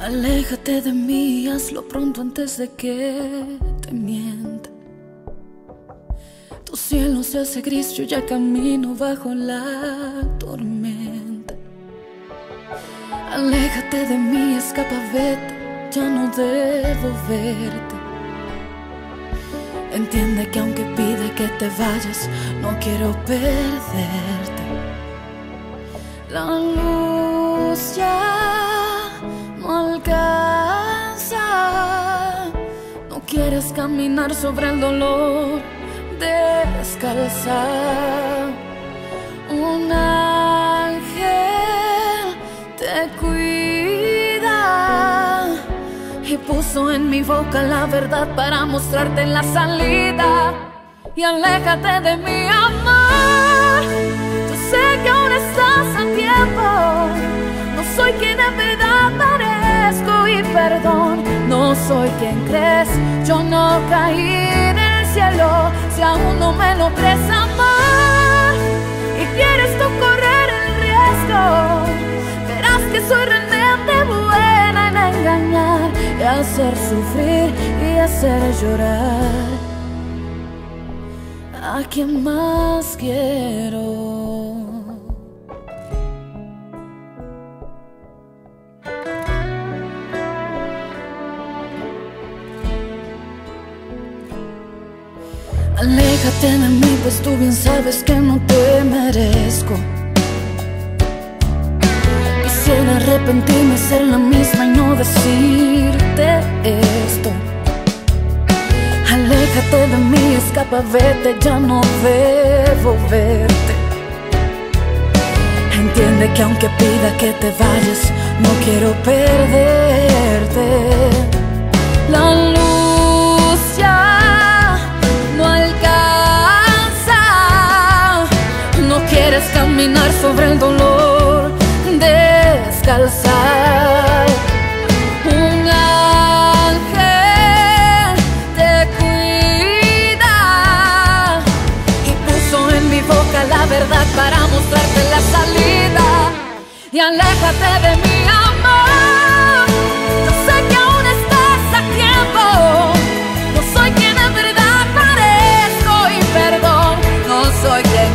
Aléjate de mí, hazlo pronto antes de que te mienta. Tu cielo se hace gris, yo ya camino bajo la tormenta. Aléjate de mí, escapa, vete, ya no debo verte. Entiende que aunque pide que te vayas, no quiero perderte. La luz ya quieres caminar sobre el dolor descalza. Un ángel te cuida y puso en mi boca la verdad para mostrarte la salida. Y aléjate de mi amor. Yo sé que aún estás a tiempo. No soy quien en verdad parezco y perdón. Soy quien crees. Yo no caí del cielo. Si aún no me lo crees amar y quieres tú correr el riesgo, verás que soy realmente buena en engañar y hacer sufrir y hacer llorar. ¿A quien más quiero? Aléjate de mí, pues tú bien sabes que no te merezco. Quisiera arrepentirme, ser la misma y no decirte esto. Aléjate de mí, escapa, vete, ya no debo verte. Entiende que aunque pida que te vayas, no quiero perderte. Caminar sobre el dolor, descalza. Un ángel te cuida y puso en mi boca la verdad para mostrarte la salida. Y aléjate de mi amor. Yo sé que aún estás a tiempo. No soy quien en verdad parezco y perdón. No soy quien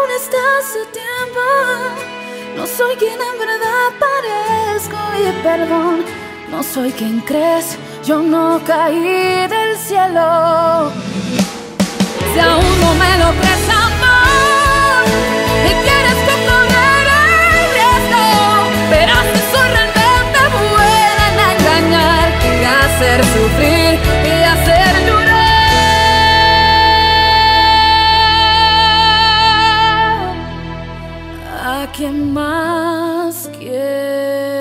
aún estás a tiempo. No soy quien en verdad parezco y perdón, no soy quien crees, yo no caí del cielo. Si aún no me lo crees, amor, y quieres que el riesgo, verás que soy realmente buena en engañar y hacer sufrir. a quien más quiero.